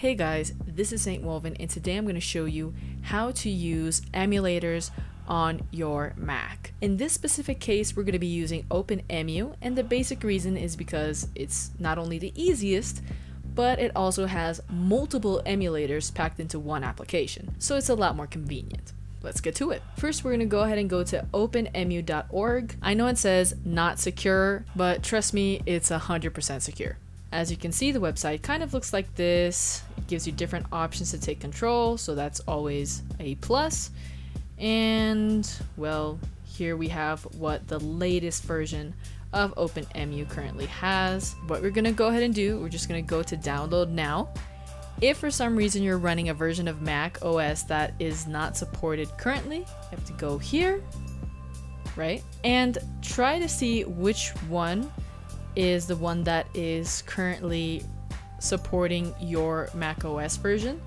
Hey guys, this is Saint Woven and today I'm going to show you how to use emulators on your Mac. In this specific case, we're going to be using OpenEmu and the basic reason is because it's not only the easiest, but it also has multiple emulators packed into one application, so it's a lot more convenient. Let's get to it. First, we're going to go ahead and go to openemu.org. I know it says not secure, but trust me, it's 100% secure. As you can see, the website kind of looks like this. Gives you different options to take control, so that's always a plus. And, well, here we have what the latest version of OpenEmu currently has. What we're gonna go ahead and do, we're just gonna go to download now. If for some reason you're running a version of Mac OS that is not supported currently, you have to go here, right? And try to see which one is the one that is currently supporting your Mac OS version.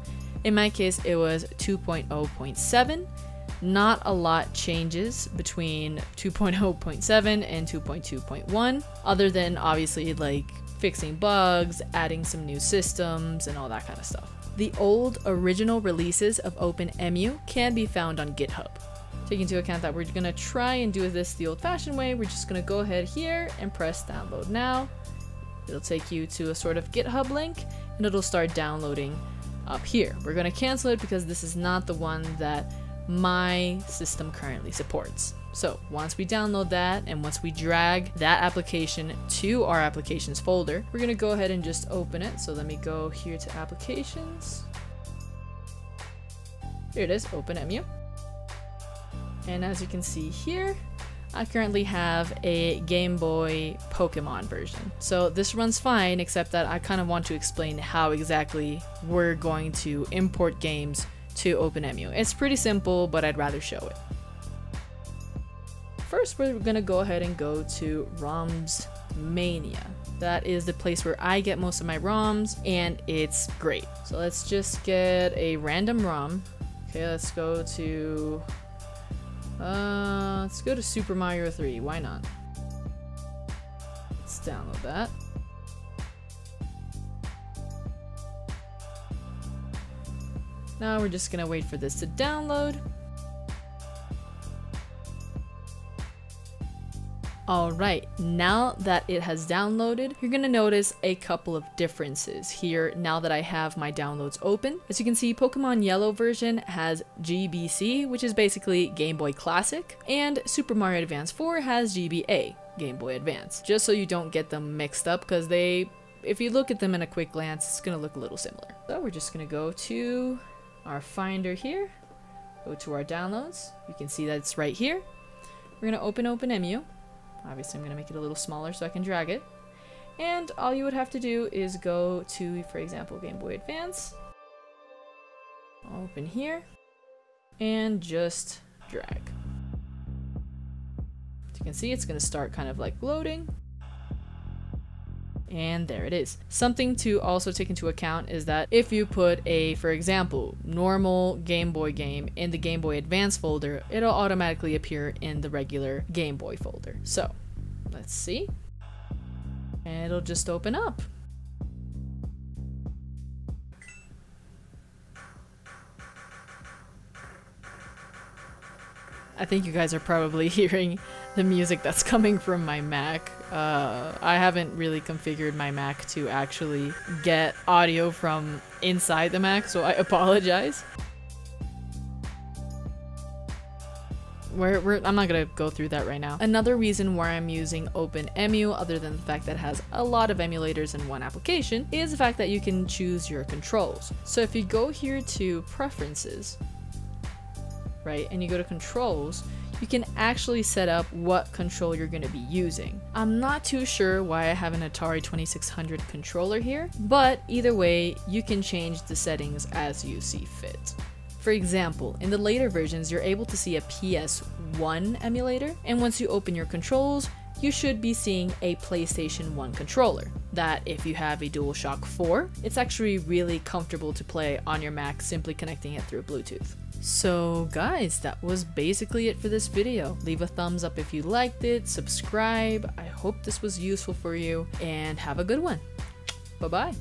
In my case, it was 2.0.7. Not a lot changes between 2.0.7 and 2.2.1, other than obviously like fixing bugs, adding some new systems, and all that kind of stuff. The old original releases of OpenEmu can be found on GitHub. Taking into account that we're gonna try and do this the old fashioned way, we're just gonna go ahead here and press download now. It'll take you to a sort of GitHub link and it'll start downloading up here. We're gonna cancel it because this is not the one that my system currently supports. So once we download that and once we drag that application to our applications folder, we're gonna go ahead and just open it. So let me go here to applications. Here it is, OpenEmu. And as you can see here, I currently have a Game Boy Pokemon version. So this runs fine, except that I kind of want to explain how exactly we're going to import games to OpenEmu. It's pretty simple, but I'd rather show it. First, we're gonna go ahead and go to ROMs Mania. That is the place where I get most of my ROMs, and it's great. So let's just get a random ROM. Okay, let's go to uh, let's go to Super Mario 3. Why not? Let's download that. Now we're just gonna wait for this to download. Alright, now that it has downloaded, you're gonna notice a couple of differences here now that I have my downloads open. As you can see, Pokemon Yellow version has GBC, which is basically Game Boy Classic, and Super Mario Advance 4 has GBA, Game Boy Advance. Just so you don't get them mixed up, because they, if you look at them in a quick glance, it's gonna look a little similar. So we're just gonna go to our Finder here, go to our downloads, you can see that it's right here. We're gonna open OpenEmu. Obviously, I'm going to make it a little smaller so I can drag it. And all you would have to do is go to, for example, Game Boy Advance. Open here. And just drag. As you can see, it's going to start kind of like loading. And there it is. Something to also take into account is that if you put a, for example, normal Game Boy game in the Game Boy Advance folder, it'll automatically appear in the regular Game Boy folder. So, let's see. And it'll just open up. I think you guys are probably hearing the music that's coming from my Mac. Uh, I haven't really configured my Mac to actually get audio from inside the Mac, so I apologize. We're, we're, I'm not gonna go through that right now. Another reason why I'm using OpenEmu, other than the fact that it has a lot of emulators in one application, is the fact that you can choose your controls. So if you go here to Preferences, right, and you go to Controls, you can actually set up what control you're going to be using. I'm not too sure why I have an Atari 2600 controller here, but either way, you can change the settings as you see fit. For example, in the later versions, you're able to see a PS1 emulator, and once you open your controls, you should be seeing a PlayStation 1 controller. That if you have a DualShock 4, it's actually really comfortable to play on your Mac simply connecting it through Bluetooth. So guys, that was basically it for this video. Leave a thumbs up if you liked it, subscribe, I hope this was useful for you, and have a good one. Bye bye.